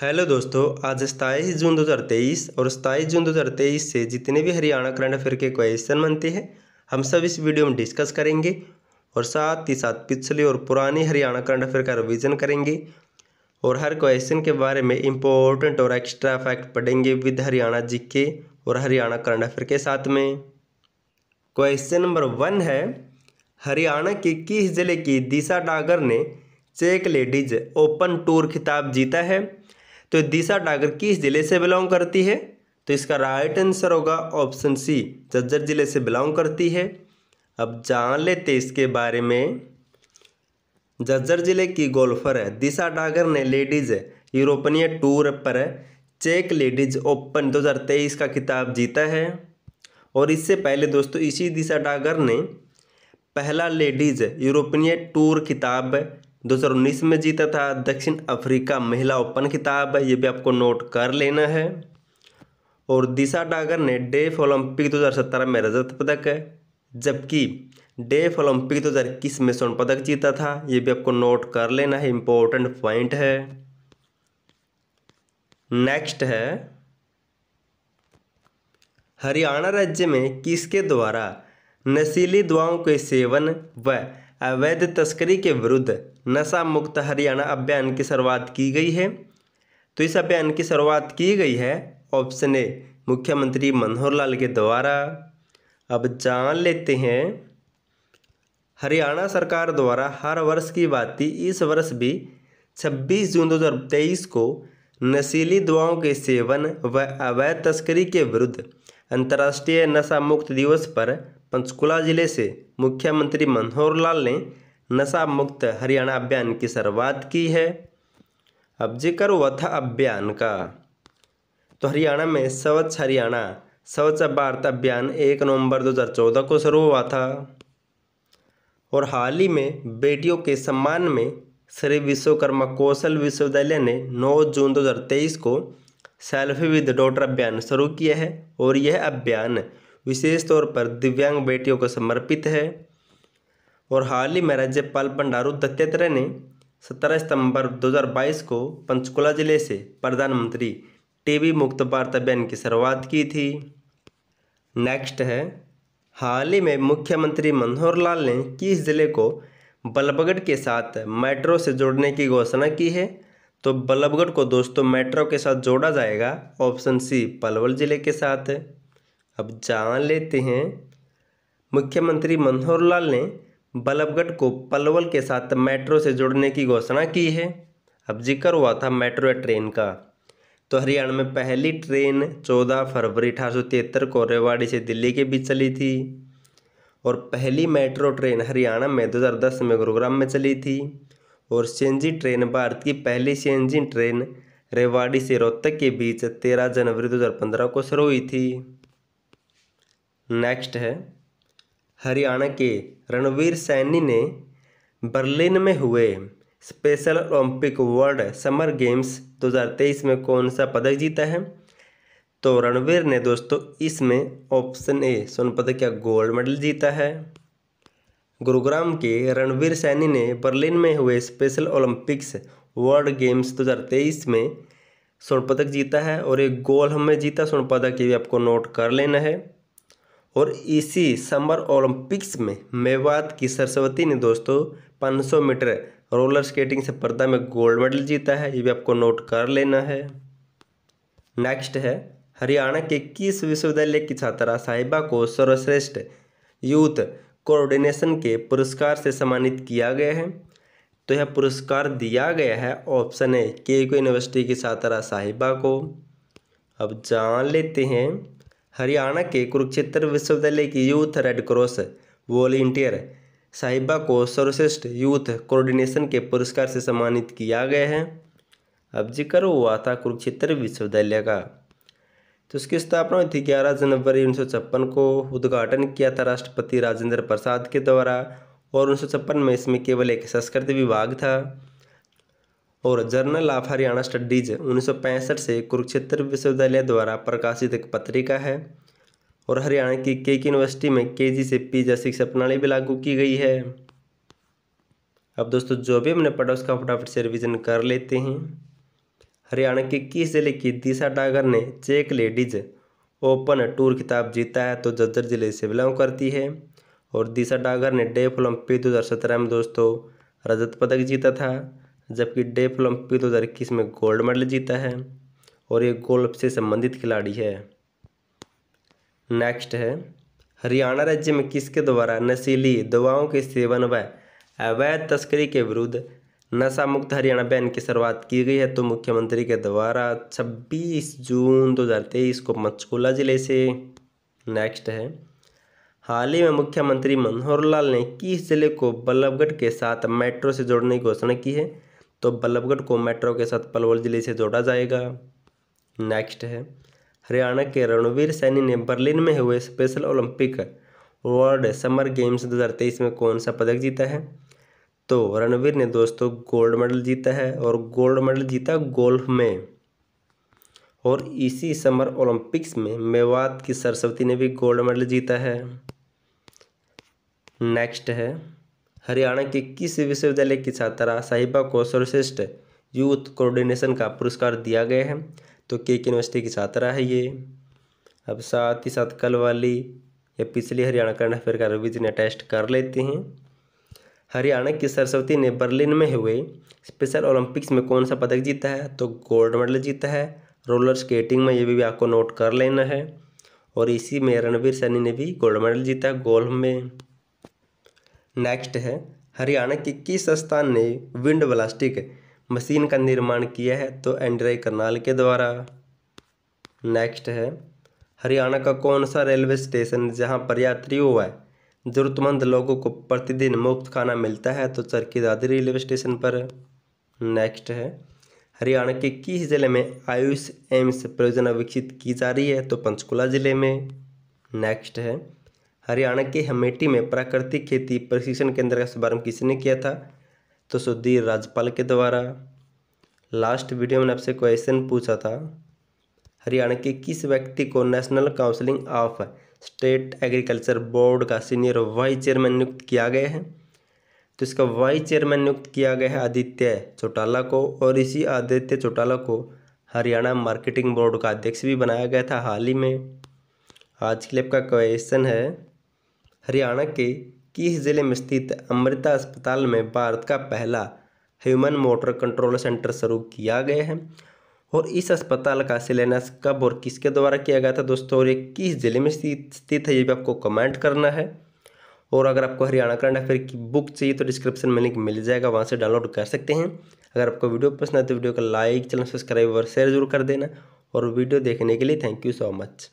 Hello दोस्तों, आज सताईस जून 2023 और सताईस जून 2023 से जितने भी हरियाणा करंट अफेयर के क्वेश्चन बनते हैं, हम सब इस वीडियो में डिस्कस करेंगे और साथ ही साथ पिछले और पुरानी हरियाणा करंट अफेयर का रिवीजन करेंगे और हर क्वेश्चन के बारे में इम्पोर्टेंट और एक्स्ट्रा फैक्ट पढ़ेंगे विद हरियाणा जीके और हरियाणा करंट अफेयर के साथ में। क्वेश्चन नंबर वन है, हरियाणा के किस ज़िले की दिशा डागर ने चेक लेडीज़ ओपन टूर खिताब जीता है? तो दिशा डागर किस ज़िले से बिलोंग करती है? तो इसका राइट आंसर होगा ऑप्शन सी झज्जर ज़िले से बिलोंग करती है। अब जान लेते इसके बारे में। झज्जर ज़िले की गोल्फर है, दिशा डागर ने लेडीज़ यूरोपनीय टूर पर चेक लेडीज़ ओपन 2023 का खिताब जीता है। और इससे पहले दोस्तों, इसी दिशा डागर ने पहला लेडीज़ यूरोपनीय टूर खिताब 2019 में जीता था दक्षिण अफ्रीका महिला ओपन खिताब। ये भी आपको नोट कर लेना है। और दिशा डागर ने डेफ ओलंपिक 2017 में रजत पदक, जबकि डेफ ओलंपिक 2021 में स्वर्ण पदक जीता था। ये भी आपको नोट कर लेना है इम्पोर्टेंट पॉइंट है। नेक्स्ट है, हरियाणा राज्य में किसके द्वारा नशीली दवाओं के सेवन व अवैध तस्करी के विरुद्ध नशा मुक्त हरियाणा अभियान की शुरुआत की गई है। तो इस अभियान की शुरुआत की गई है ऑप्शन ए, मुख्यमंत्री मनोहर लाल के द्वारा। अब जान लेते हैं, हरियाणा सरकार द्वारा हर वर्ष की बात इस वर्ष भी 26 जून 2023 को नशीली दवाओं के सेवन व अवैध तस्करी के विरुद्ध अंतर्राष्ट्रीय नशा मुक्त दिवस पर पंचकुला ज़िले से मुख्यमंत्री मनोहर लाल ने नशा मुक्त हरियाणा अभियान की शुरुआत की है। अब ज़िक्र हुआ था अभियान का। तो हरियाणा में स्वच्छ हरियाणा, स्वच्छ भारत अभियान एक नवंबर 2014 को शुरू हुआ था। और हाल ही में बेटियों के सम्मान में श्री विश्वकर्मा कौशल विश्वविद्यालय ने 9 जून 2023 को सेल्फी विद डॉटर अभियान शुरू किया है। और यह अभियान विशेष तौर पर दिव्यांग बेटियों को समर्पित है। और हाल ही में राज्यपाल बंडारू दत्तात्रेय ने 17 सितंबर 2022 को पंचकुला ज़िले से प्रधानमंत्री टीबी मुक्त भारत अभियान की शुरुआत की थी। नेक्स्ट है, हाल ही में मुख्यमंत्री मनोहर लाल ने किस ज़िले को बल्लभगढ़ के साथ मेट्रो से जोड़ने की घोषणा की है? तो बल्लभगढ़ को दोस्तों मेट्रो के साथ जोड़ा जाएगा ऑप्शन सी पलवल ज़िले के साथ। अब जान लेते हैं, मुख्यमंत्री मनोहर लाल ने बल्लभगढ़ को पलवल के साथ मेट्रो से जोड़ने की घोषणा की है। अब ज़िक्र हुआ था मेट्रो ट्रेन का। तो हरियाणा में पहली ट्रेन 14 फरवरी अठारह सौ तिहत्तर को रेवाड़ी से दिल्ली के बीच चली थी और पहली मेट्रो ट्रेन हरियाणा में 2010 में गुरुग्राम में चली थी और सीएनजी ट्रेन भारत की पहली सीएनजी ट्रेन रेवाड़ी से रोहतक के बीच 13 जनवरी 2015 को शुरू हुई थी। नेक्स्ट है हरियाणा के रणवीर सैनी ने बर्लिन में हुए special Olympic world summer games 2023 में कौन सा पदक जीता है? तो रणवीर ने दोस्तों, इसमें ऑप्शन ए स्वर्ण पदक या गोल्ड मेडल जीता है। गुरुग्राम के रणवीर सैनी ने बर्लिन में हुए स्पेशल ओलंपिक्स वर्ल्ड गेम्स 2023 में स्वर्ण पदक जीता है और एक गोल्ड हमें जीता स्वर्ण पदक ये भी आपको नोट कर लेना है। और इसी समर ओलंपिक्स में मेवात की सरस्वती ने दोस्तों 500 मीटर रोलर स्केटिंग से पर्दा में गोल्ड मेडल जीता है। ये भी आपको नोट कर लेना है। नेक्स्ट है, हरियाणा के किस विश्वविद्यालय की छात्रा साहिबा को सर्वश्रेष्ठ यूथ कोऑर्डिनेशन के पुरस्कार से सम्मानित किया गया है? तो यह पुरस्कार दिया गया है ऑप्शन ए के यूनिवर्सिटी की छात्रा साहिबा को। अब जान लेते हैं हरियाणा के कुरुक्षेत्र विश्वविद्यालय की यूथ रेड क्रॉस वॉलेंटियर साहिबा को सर्वश्रेष्ठ यूथ कोऑर्डिनेशन के पुरस्कार से सम्मानित किया गया है। अब ज़िक्र हुआ था कुरुक्षेत्र विश्वविद्यालय का। तो इसकी स्थापना हुई थी ग्यारह जनवरी उन्नीस सौ छप्पन को उद्घाटन किया था राष्ट्रपति राजेंद्र प्रसाद के द्वारा और उन्नीस सौ छप्पन में इसमें केवल एक संस्कृत विभाग था। और जर्नल ऑफ़ हरियाणा स्टडीज़ उन्नीस सौ पैंसठ से कुरुक्षेत्र विश्वविद्यालय द्वारा प्रकाशित एक पत्रिका है। और हरियाणा की केक यूनिवर्सिटी में के से पी जैसी शिक्षा प्रणाली भी लागू की गई है। अब दोस्तों, जो भी हमने पढ़ा, उसका फटाफट से रिविजन कर लेते हैं। हरियाणा के किस ज़िले की दिशा डागर ने चेक लेडीज़ ओपन टूर खिताब जीता है तो जज्जर ज़िले से बिलोंग करती है। और दिशा डागर ने डेफ ओलंपिक दो हज़ार सत्रह में दोस्तों रजत पदक जीता था। जबकि डेफ ओलंपिक दो हज़ार इक्कीस में गोल्ड मेडल जीता है और ये गोल्फ से संबंधित खिलाड़ी है। नेक्स्ट है, हरियाणा राज्य में किसके द्वारा नशीली दवाओं के सेवन व अवैध तस्करी के विरुद्ध नशा मुक्त हरियाणा बैन की शुरुआत की गई है? तो मुख्यमंत्री के द्वारा 26 जून 2023 को पंचकूला ज़िले से। नेक्स्ट है, हाल ही में मुख्यमंत्री मनोहर लाल ने किस ज़िले को बल्लभगढ़ के साथ मेट्रो से जोड़ने की घोषणा की है? तो बल्लभगढ़ को मेट्रो के साथ पलवल ज़िले से जोड़ा जाएगा। नेक्स्ट है, हरियाणा के रणवीर सैनी ने बर्लिन में हुए special Olympic world summer games 2023 में कौन सा पदक जीता है? तो रणवीर ने दोस्तों गोल्ड मेडल जीता है और गोल्ड मेडल जीता गोल्फ में। और इसी समर ओलंपिक्स में मेवात की सरस्वती ने भी गोल्ड मेडल जीता है। नेक्स्ट है हरियाणा के किस विश्वविद्यालय की छात्रा साहिबा को सर्वश्रेष्ठ यूथ कोऑर्डिनेशन का पुरस्कार दिया गया है? तो केक यूनिवर्सिटी की छात्रा है ये। अब साथ ही साथ कल वाली या पिछली हरियाणा करंट अफेयर का रिविजन टेस्ट कर लेते हैं। हरियाणा की सरस्वती ने बर्लिन में हुए स्पेशल ओलंपिक्स में कौन सा पदक जीता है? तो गोल्ड मेडल जीता है। रोलर स्केटिंग में ये भी, भी आपको नोट कर लेना है। और इसी में रणवीर सैनी ने भी गोल्ड मेडल जीता है गोल्फ में। नेक्स्ट है, हरियाणा के किस स्थान ने विंड ब्लास्टिक मशीन का निर्माण किया है? तो एंड्राई करनाल के द्वारा। नेक्स्ट है, हरियाणा का कौन सा रेलवे स्टेशन जहाँ पर यात्रियों व ज़रूरतमंद लोगों को प्रतिदिन मुफ़्त खाना मिलता है तो चरखी दादी रेलवे स्टेशन पर। नेक्स्ट है, हरियाणा के किस ज़िले में आयुष एम्स परियोजना विकसित की जा रही है? तो पंचकुला ज़िले में। नेक्स्ट है हरियाणा के हमेटी में प्राकृतिक खेती प्रशिक्षण केंद्र का शुभारंभ किसने किया था? तो सुधीर राजपाल के द्वारा। लास्ट वीडियो में आपसे क्वेश्चन पूछा था, हरियाणा के किस व्यक्ति को national counselling of state agriculture board का सीनियर वाइस चेयरमैन नियुक्त किया गया है? तो इसका वाइस चेयरमैन नियुक्त किया गया है आदित्य चौटाला को, और इसी आदित्य चौटाला को हरियाणा मार्केटिंग बोर्ड का अध्यक्ष भी बनाया गया था हाल ही में। आज के लिए आपका क्वेश्चन है हरियाणा के किस ज़िले में स्थित अमृता अस्पताल में भारत का पहला ह्यूमन मोटर कंट्रोल सेंटर शुरू किया गया है। और इस अस्पताल का शिलान्यास कब और किसके द्वारा किया गया था दोस्तों? और ये किस ज़िले में स्थित है, ये भी आपको कमेंट करना है। और अगर आपको हरियाणा करंट अफेयर की बुक चाहिए तो डिस्क्रिप्शन में लिंक मिल जाएगा, वहाँ से डाउनलोड कर सकते हैं। अगर आपको वीडियो पसंद आए तो वीडियो को लाइक चैनल सब्सक्राइब और शेयर ज़रूर कर देना। और वीडियो देखने के लिए थैंक यू सो मच